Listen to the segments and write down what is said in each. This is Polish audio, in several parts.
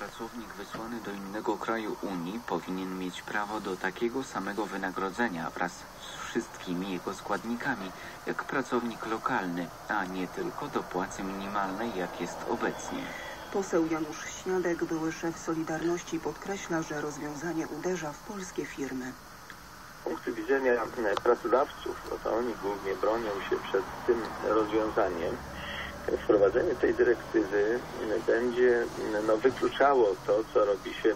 pracownik wysłany do innego kraju Unii powinien mieć prawo do takiego samego wynagrodzenia wraz z wszystkimi jego składnikami, jak pracownik lokalny, a nie tylko do płacy minimalnej, jak jest obecnie. Poseł Janusz Śniadek, były szef Solidarności, podkreśla, że rozwiązanie uderza w polskie firmy. Z punktu widzenia pracodawców, no to oni głównie bronią się przed tym rozwiązaniem. Wprowadzenie tej dyrektywy będzie no, wykluczało to, co robi się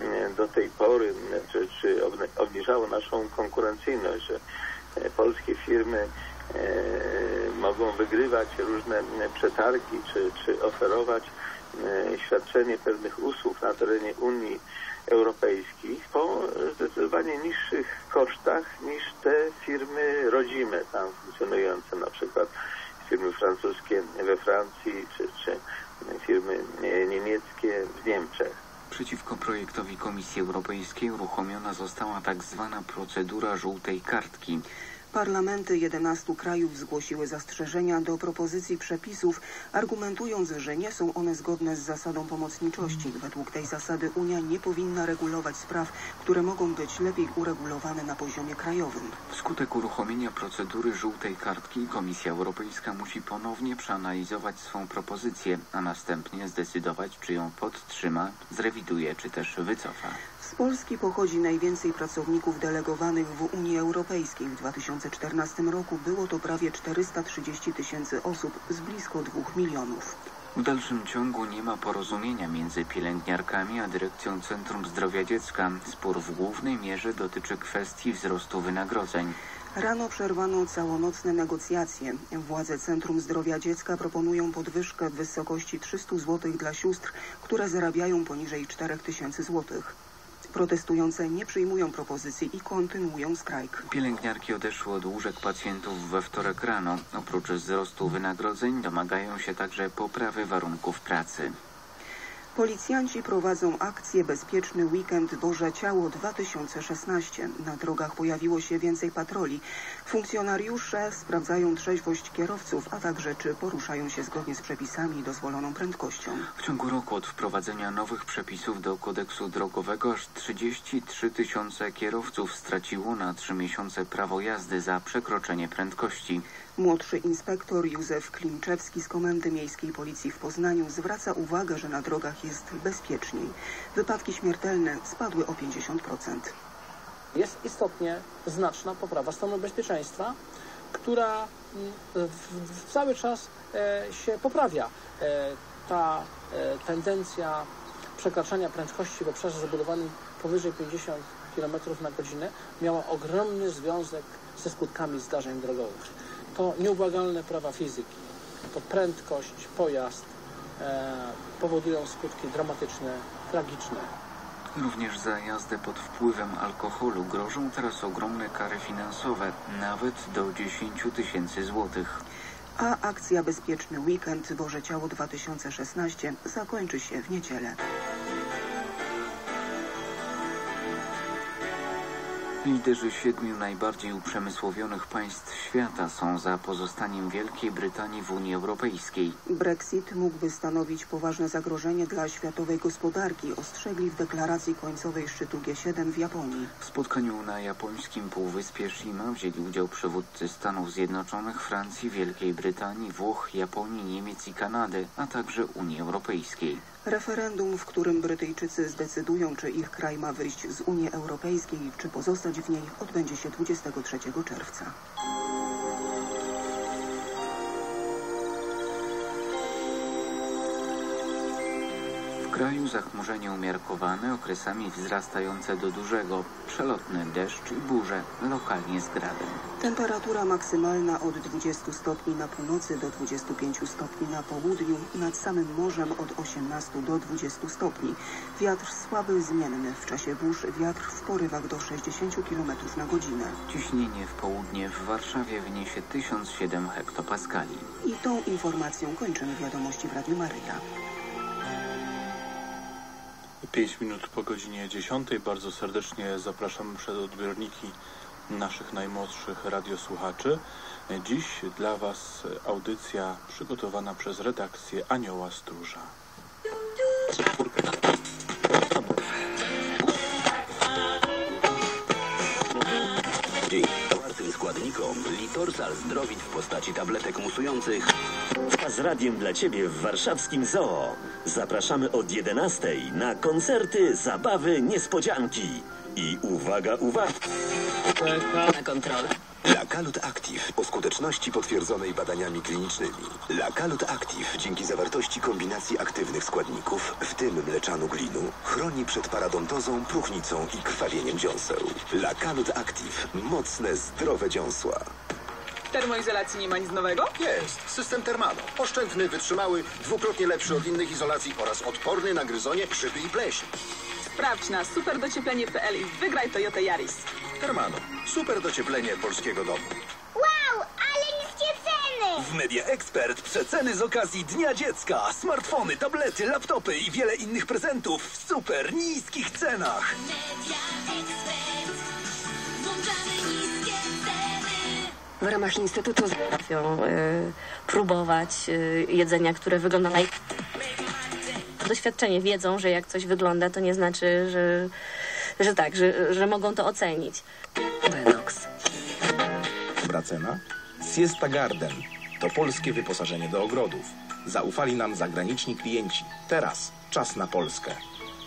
e, do tej pory, czy, czy obniżało naszą konkurencyjność, że e, polskie firmy e, mogą wygrywać różne e, przetargi, czy, czy oferować e, świadczenie pewnych usług na terenie Unii Europejskich po zdecydowanie niższych kosztach niż te firmy rodzime tam funkcjonujące, na przykład firmy francuskie we Francji, czy, czy firmy e, niemieckie w Niemczech. Przeciwko projektowi Komisji Europejskiej uruchomiona została tak zwana procedura żółtej kartki. Parlamenty 11 krajów zgłosiły zastrzeżenia do propozycji przepisów, argumentując, że nie są one zgodne z zasadą pomocniczości. Według tej zasady Unia nie powinna regulować spraw, które mogą być lepiej uregulowane na poziomie krajowym. Wskutek uruchomienia procedury żółtej kartki Komisja Europejska musi ponownie przeanalizować swą propozycję, a następnie zdecydować, czy ją podtrzyma, zrewiduje, czy też wycofa. Z Polski pochodzi najwięcej pracowników delegowanych w Unii Europejskiej. W 2014 roku było to prawie 430 tysięcy osób z blisko 2 milionów. W dalszym ciągu nie ma porozumienia między pielęgniarkami a Dyrekcją Centrum Zdrowia Dziecka. Spór w głównej mierze dotyczy kwestii wzrostu wynagrodzeń. Rano przerwano całonocne negocjacje. Władze Centrum Zdrowia Dziecka proponują podwyżkę w wysokości 300 zł dla sióstr, które zarabiają poniżej 4000 zł. Protestujące nie przyjmują propozycji i kontynuują strajk. Pielęgniarki odeszły od łóżek pacjentów we wtorek rano. Oprócz wzrostu wynagrodzeń domagają się także poprawy warunków pracy. Policjanci prowadzą akcję Bezpieczny Weekend Boże Ciało 2016. Na drogach pojawiło się więcej patroli. Funkcjonariusze sprawdzają trzeźwość kierowców, a także czy poruszają się zgodnie z przepisami i dozwoloną prędkością. W ciągu roku od wprowadzenia nowych przepisów do kodeksu drogowego aż 33 tysiące kierowców straciło na 3 miesiące prawo jazdy za przekroczenie prędkości. Młodszy inspektor Józef Klimczewski z Komendy Miejskiej Policji w Poznaniu zwraca uwagę, że na drogach jest bezpieczniej. Wypadki śmiertelne spadły o 50%. jest istotnie znaczna poprawa stanu bezpieczeństwa, która mm, cały czas e, się poprawia. E, ta e, tendencja przekraczania prędkości w obszarze zabudowanym powyżej 50 km na godzinę miała ogromny związek ze skutkami zdarzeń drogowych. To nieubłagalne prawa fizyki, to prędkość, pojazd e, powodują skutki dramatyczne, tragiczne. Również za jazdę pod wpływem alkoholu grożą teraz ogromne kary finansowe, nawet do 10 tysięcy złotych. A akcja Bezpieczny Weekend Boże Ciało 2016 zakończy się w niedzielę. Liderzy siedmiu najbardziej uprzemysłowionych państw świata są za pozostaniem Wielkiej Brytanii w Unii Europejskiej. Brexit mógłby stanowić poważne zagrożenie dla światowej gospodarki, ostrzegli w deklaracji końcowej szczytu G7 w Japonii. W spotkaniu na japońskim półwyspie Shima wzięli udział przywódcy Stanów Zjednoczonych, Francji, Wielkiej Brytanii, Włoch, Japonii, Niemiec i Kanady, a także Unii Europejskiej. Referendum, w którym Brytyjczycy zdecydują, czy ich kraj ma wyjść z Unii Europejskiej, czy pozostać w niej, odbędzie się 23 czerwca. Kraju zachmurzenie umiarkowane, okresami wzrastające do dużego, przelotny deszcz i burze, lokalnie z gradem. Temperatura maksymalna od 20 stopni na północy do 25 stopni na południu, nad samym morzem od 18 do 20 stopni. Wiatr słaby, zmienny. W czasie burz wiatr w porywach do 60 km na godzinę. Ciśnienie w południe w Warszawie wyniesie 1007 hektopaskali. I tą informacją kończymy wiadomości w Radiu Maryja. 5 minut po godzinie 10. Bardzo serdecznie zapraszamy przed odbiorniki naszych najmłodszych radiosłuchaczy. Dziś dla Was audycja przygotowana przez redakcję Anioła Stróża. Zdrowit w postaci tabletek musujących. A z radiem dla Ciebie w warszawskim Zoo. Zapraszamy od 11 na koncerty, zabawy, niespodzianki. I uwaga, uwaga! Na kontrolę. Lakalut Active o skuteczności potwierdzonej badaniami klinicznymi. Lakalut Active dzięki zawartości kombinacji aktywnych składników, w tym mleczanu glinu, chroni przed paradontozą, próchnicą i krwawieniem dziąseł. Lakalut Active. Mocne, zdrowe dziąsła. W termoizolacji nie ma nic nowego? Jest. System Termano. Oszczędny, wytrzymały, dwukrotnie lepszy od innych izolacji oraz odporny na gryzonie, grzyby i pleśń. Sprawdź na superdocieplenie.pl i wygraj Toyota Yaris. Termano. Super docieplenie polskiego domu. Wow, ale niskie ceny! W Media Expert przeceny z okazji Dnia Dziecka. Smartfony, tablety, laptopy i wiele innych prezentów w super niskich cenach. W ramach Instytutu potrafią y, próbować y, jedzenia, które wygląda naj... Doświadczenie wiedzą, że jak coś wygląda, to nie znaczy, że, że tak, że, że mogą to ocenić. Benox. Dobra cena? Siesta Garden. To polskie wyposażenie do ogrodów. Zaufali nam zagraniczni klienci. Teraz czas na Polskę.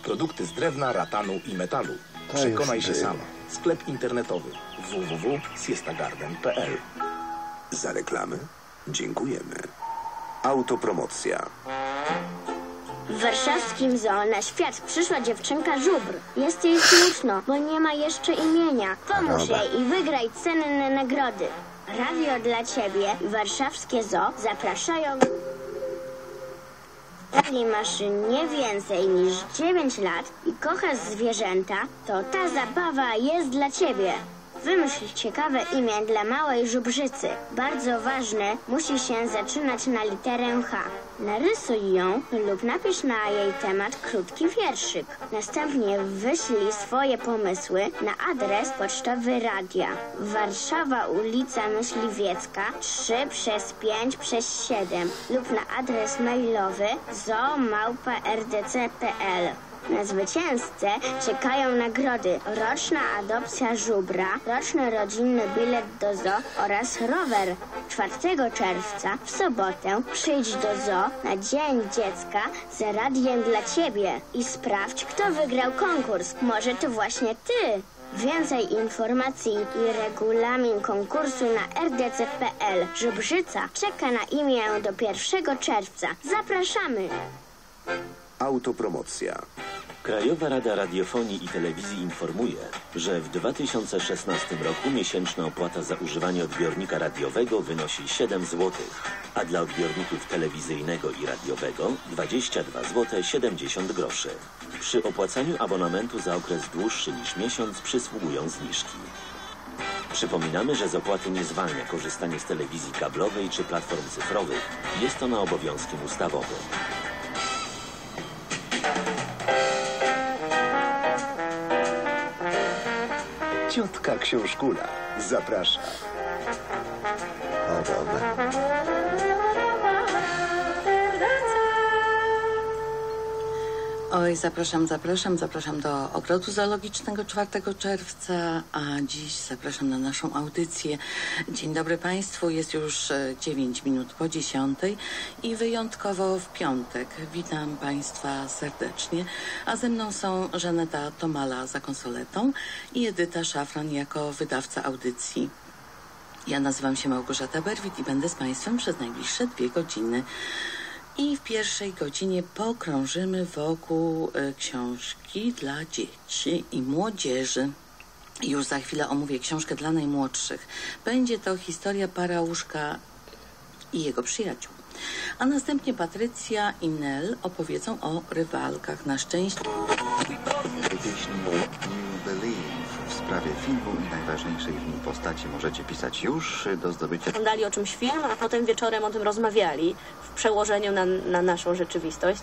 Produkty z drewna, ratanu i metalu. Przekonaj się sam. Sklep internetowy www.siestagarden.pl Za reklamę dziękujemy. Autopromocja. W warszawskim zoo na świat przyszła dziewczynka żubr. Jest jej smutno, bo nie ma jeszcze imienia. Pomóż jej i wygraj cenne nagrody. Radio dla Ciebie i warszawskie zoo zapraszają... Jeśli masz nie więcej niż 9 lat i kochasz zwierzęta, to ta zabawa jest dla Ciebie. Wymyśl ciekawe imię dla małej żubrzycy. Bardzo ważne, musi się zaczynać na literę H. Narysuj ją lub napisz na jej temat krótki wierszyk. Następnie wyślij swoje pomysły na adres pocztowy radia. Warszawa, ulica Myśliwiecka 3 przez 5 przez 7 lub na adres mailowy zoomałpa.rdc.pl. Na zwycięzcę czekają nagrody roczna adopcja żubra, roczny rodzinny bilet do zoo oraz rower. 4 czerwca w sobotę przyjdź do zoo na Dzień Dziecka z radiem dla Ciebie i sprawdź, kto wygrał konkurs. Może to właśnie Ty. Więcej informacji i regulamin konkursu na rdc.pl. Żubrzyca czeka na imię do 1 czerwca. Zapraszamy! Autopromocja. Krajowa Rada Radiofonii i Telewizji informuje, że w 2016 roku miesięczna opłata za używanie odbiornika radiowego wynosi 7 zł, a dla odbiorników telewizyjnego i radiowego 22 zł 70 groszy. Przy opłacaniu abonamentu za okres dłuższy niż miesiąc przysługują zniżki. Przypominamy, że z opłaty nie zwalnia korzystanie z telewizji kablowej czy platform cyfrowych. Jest ona obowiązkiem ustawowym. Ciotka Książkula zaprasza. O, Oj, zapraszam, zapraszam, zapraszam do Ogrodu Zoologicznego 4 czerwca, a dziś zapraszam na naszą audycję. Dzień dobry Państwu, jest już e, 9 minut po 10 i wyjątkowo w piątek. Witam Państwa serdecznie, a ze mną są Żaneta Tomala za konsoletą i Edyta Szafran jako wydawca audycji. Ja nazywam się Małgorzata Berwit i będę z Państwem przez najbliższe dwie godziny. I w pierwszej godzinie pokrążymy wokół e, książki dla dzieci i młodzieży. Już za chwilę omówię książkę dla najmłodszych. Będzie to historia Parałuszka i jego przyjaciół. A następnie Patrycja i Nel opowiedzą o rywalkach na szczęście. W sprawie filmu i najważniejszej w nim postaci możecie pisać już do zdobycia... Oglądali o czymś film, a potem wieczorem o tym rozmawiali w przełożeniu na, na naszą rzeczywistość.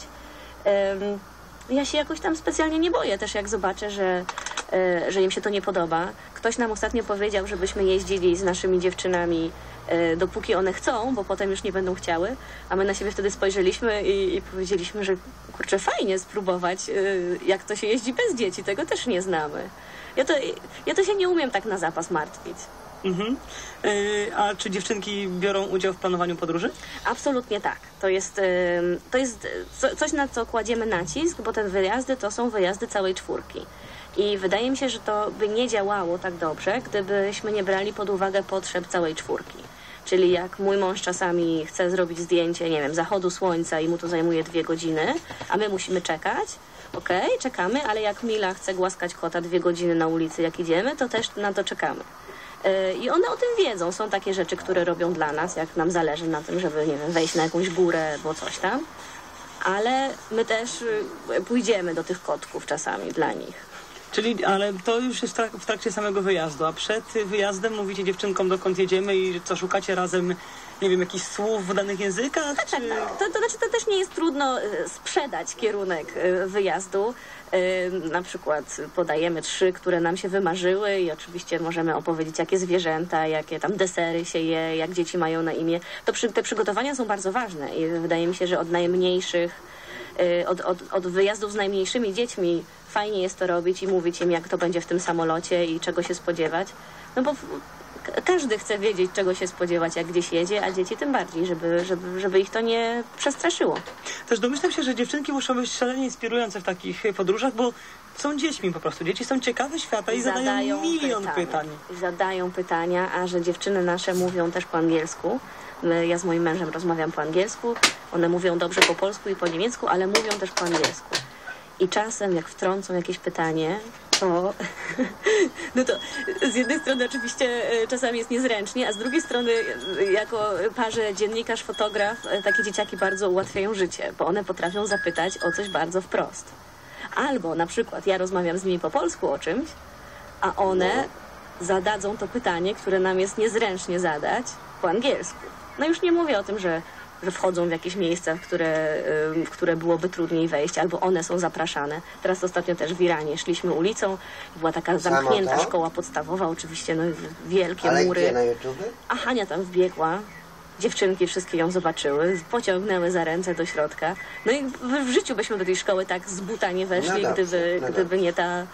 Em, ja się jakoś tam specjalnie nie boję też, jak zobaczę, że, że im się to nie podoba. Ktoś nam ostatnio powiedział, żebyśmy jeździli z naszymi dziewczynami, e, dopóki one chcą, bo potem już nie będą chciały. A my na siebie wtedy spojrzeliśmy i, i powiedzieliśmy, że kurczę, fajnie spróbować, e, jak to się jeździ bez dzieci. Tego też nie znamy. Ja to, ja to się nie umiem tak na zapas martwić. Mhm. Yy, a czy dziewczynki biorą udział w planowaniu podróży? Absolutnie tak. To jest, to jest co- coś, na co kładziemy nacisk, bo te wyjazdy to są wyjazdy całej czwórki. I wydaje mi się, że to by nie działało tak dobrze, gdybyśmy nie brali pod uwagę potrzeb całej czwórki. Czyli jak mój mąż czasami chce zrobić zdjęcie, nie wiem, zachodu słońca i mu to zajmuje dwie godziny, a my musimy czekać, okej, czekamy, ale jak Mila chce głaskać kota dwie godziny na ulicy, jak idziemy, to też na to czekamy. Yy, I one o tym wiedzą. Są takie rzeczy, które robią dla nas, jak nam zależy na tym, żeby, nie wiem, wejść na jakąś górę, bo coś tam. Ale my też y, pójdziemy do tych kotków czasami dla nich. Czyli, ale to już jest trak- w trakcie samego wyjazdu, a przed wyjazdem mówicie dziewczynkom dokąd jedziemy i co szukacie razem, nie wiem, jakichś słów w danych językach? Tak, tak, tak. To, to znaczy, to też nie jest trudno y, sprzedać kierunek y, wyjazdu. Y, Na przykład podajemy trzy, które nam się wymarzyły i oczywiście możemy opowiedzieć, jakie zwierzęta, jakie tam desery się je, jak dzieci mają na imię. To przy, te przygotowania są bardzo ważne i wydaje mi się, że od najmniejszych, od, od, od wyjazdów z najmniejszymi dziećmi fajnie jest to robić i mówić im, jak to będzie w tym samolocie i czego się spodziewać. No bo każdy chce wiedzieć, czego się spodziewać, jak gdzieś jedzie, a dzieci tym bardziej, żeby, żeby, żeby ich to nie przestraszyło. Też domyślam się, że dziewczynki muszą być szalenie inspirujące w takich y, podróżach, bo są dziećmi po prostu. Dzieci są ciekawe świata i zadają, milion pytań. pytań. Zadają pytania, a że dziewczyny nasze mówią też po angielsku. My- Ja z moim mężem rozmawiam po angielsku, one mówią dobrze po polsku i po niemiecku, ale mówią też po angielsku. I czasem, jak wtrącą jakieś pytanie, to, no to z jednej strony oczywiście e, czasami jest niezręcznie, a z drugiej strony e, jako parze dziennikarz, fotograf, e, takie dzieciaki bardzo ułatwiają życie, bo one potrafią zapytać o coś bardzo wprost. Albo na przykład ja rozmawiam z nimi po polsku o czymś, a one zadadzą to pytanie, które nam jest niezręcznie zadać po angielsku. No już nie mówię o tym, że, że wchodzą w jakieś miejsca, w które, w które byłoby trudniej wejść, albo one są zapraszane. Teraz ostatnio też w Iranie szliśmy ulicą, była taka Samo zamknięta to? szkoła podstawowa, oczywiście no, wielkie Ale mury. gdzie na YouTube? A Hania tam wbiegła. Dziewczynki wszystkie ją zobaczyły, pociągnęły za ręce do środka. No i w, w życiu byśmy do tej szkoły tak z buta nie weszli, No dobrze, gdyby, no gdyby nie ta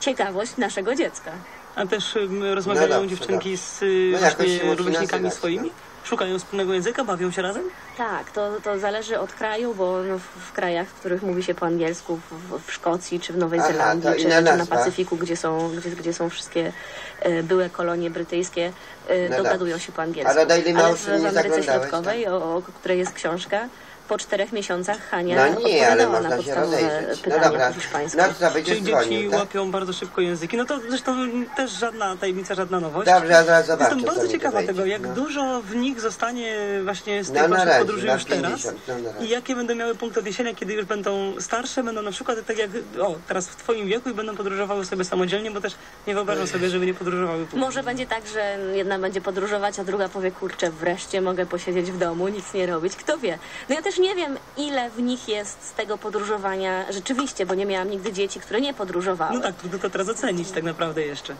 ciekawość naszego dziecka. A też rozmawiają No dobrze, dziewczynki z y, No musi rówieśnikami swoimi? Szukają wspólnego języka, bawią się razem? Tak, to, to zależy od kraju, bo no, w, w krajach, w których mówi się po angielsku, w, w Szkocji czy w Nowej Aha, Zelandii, czy, czy na. Pacyfiku, gdzie są, gdzie, gdzie są wszystkie e, były kolonie brytyjskie, e, No dogadują się po angielsku. Ale Ale w, Ameryce Środkowej, o, o której jest książka, po czterech miesiącach Hania No nie, ale odpowiadała na można się podstawowe rozejrzeć. No dobra. No to będziesz Czyli dzieci dzwonił, tak? łapią bardzo szybko języki. No to zresztą też żadna tajemnica, żadna nowość. Dobrze, zaraz zobaczę, Jestem bardzo ciekawa wejdzie. tego, jak No. dużo w nich zostanie właśnie z No tej waszej razie, podróży już teraz. 50, no na razie. I jakie będą miały punkt odniesienia, kiedy już będą starsze, będą na przykład tak jak, o, teraz w twoim wieku i będą podróżowały sobie samodzielnie, bo też nie wyobrażam sobie, żeby nie podróżowały później. Może będzie tak, że jedna będzie podróżować, a druga powie, kurczę, wreszcie mogę posiedzieć w domu, nic nie robić. Kto wie? No ja też nie wiem, ile w nich jest z tego podróżowania rzeczywiście, bo nie miałam nigdy dzieci, które nie podróżowały. No tak, to tylko teraz ocenić tak naprawdę jeszcze.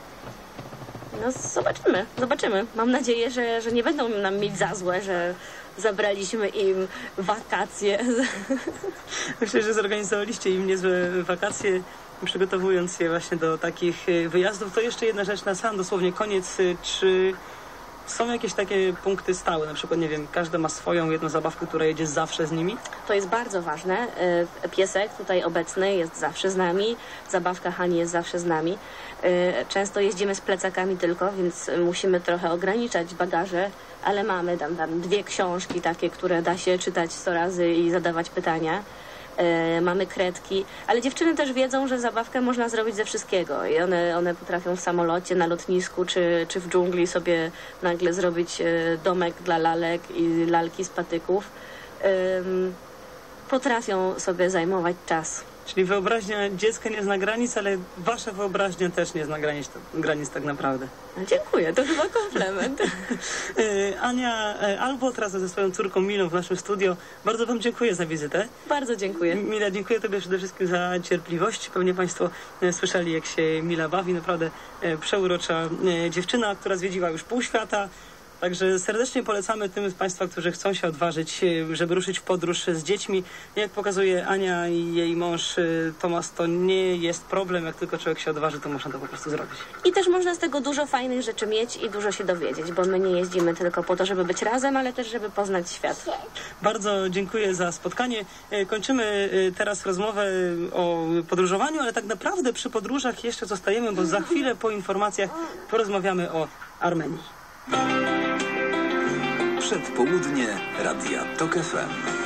No zobaczymy, zobaczymy. Mam nadzieję, że, że nie będą nam mieć za złe, że zabraliśmy im wakacje. Myślę, że zorganizowaliście im niezłe wakacje, przygotowując się właśnie do takich y, wyjazdów. To jeszcze jedna rzecz na sam dosłownie koniec. y, Czy są jakieś takie punkty stałe? Na przykład, nie wiem, każda ma swoją jedną zabawkę, która jedzie zawsze z nimi? To jest bardzo ważne. Y, Piesek tutaj obecny jest zawsze z nami, zabawka Hani jest zawsze z nami. Y, Często jeździmy z plecakami tylko, więc musimy trochę ograniczać bagaże, ale mamy tam, tam dwie książki takie, które da się czytać 100 razy i zadawać pytania. Y, Mamy kredki, ale dziewczyny też wiedzą, że zabawkę można zrobić ze wszystkiego i one, one potrafią w samolocie, na lotnisku czy, czy w dżungli sobie nagle zrobić y, domek dla lalek i lalki z patyków. Potrafią sobie zajmować czas. Czyli wyobraźnia dziecka nie zna granic, ale wasza wyobraźnia też nie zna granic, granic tak naprawdę. Dziękuję, to chyba komplement. E, Ania e, Albot razem ze swoją córką Milą w naszym studio. Bardzo wam dziękuję za wizytę. Bardzo dziękuję. Mila, dziękuję tobie przede wszystkim za cierpliwość. Pewnie państwo e, słyszeli, jak się Mila bawi. Naprawdę przeurocza dziewczyna, która zwiedziła już pół świata. Także serdecznie polecamy tym z Państwa, którzy chcą się odważyć, e, żeby ruszyć w podróż z dziećmi. Jak pokazuje Ania i jej mąż e, Tomasz, to nie jest problem. Jak tylko człowiek się odważy, to można to po prostu zrobić. I też można z tego dużo fajnych rzeczy mieć i dużo się dowiedzieć, bo my nie jeździmy tylko po to, żeby być razem, ale też, żeby poznać świat. Bardzo dziękuję za spotkanie. E, Kończymy teraz rozmowę o podróżowaniu, ale tak naprawdę przy podróżach jeszcze zostajemy, bo za chwilę po informacjach porozmawiamy o Armenii. Przedpołudnie Radia TOK FM.